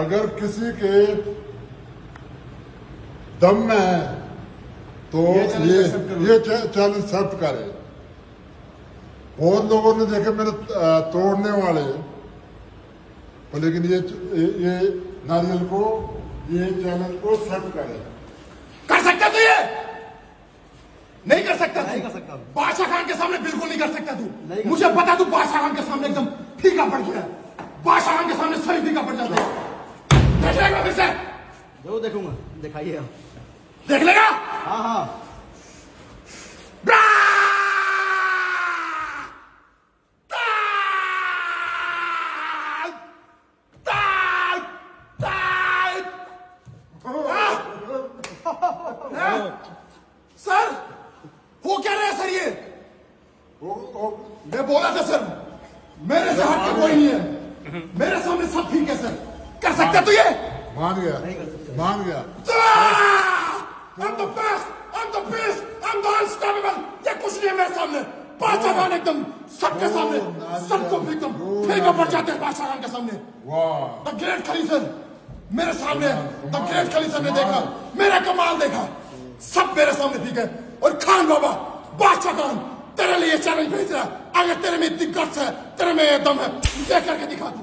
अगर किसी के दम में है तो ये ये चैलेंज एक्सेप्ट करे। बहुत लोगों ने देखे मेरे तोड़ने वाले। पर लेकिन ये ये नारियल को ये चैलेंज को एक्सेप्ट करे। कर सकता तू ये? नहीं कर सकता नहीं कर सकता। बादशाह खान के सामने बिल्कुल नहीं कर सकता तू। नहीं मुझे पता तू बादशाह खान के सामने एकदम फीका पड़ गया बादशाह खान के सामने सभी फीका पड़ जाते हैं। ज़रूर देखूँगा दिखाइए आप देख लेगा हाँ हाँ! हाँ? हाँ? सर हो क्या रहा है सर ये वो, वो, मैं बोला था सर मेरे से हट के कोई नहीं है मेरे सामने सब ठीक है सर कर सकता तू ये मान गया। मान गया I'm the best! I'm the best! I'm the unstoppable! ये कुछ नहीं है मेरे सामने एकदम सबके सामने सबको एकदम फेंका पड़ जाते हैं बादशाह के सामने द ग्रेट खली मेरे सामने द ग्रेट ने देखा मेरा कमाल देखा सब मेरे सामने है और खान बाबा बादशाह खान तेरे लिए चैलेंज भेज रहा अगर तेरे में इतनी गट्स है तेरे में ये दम है ये करके दिखा तू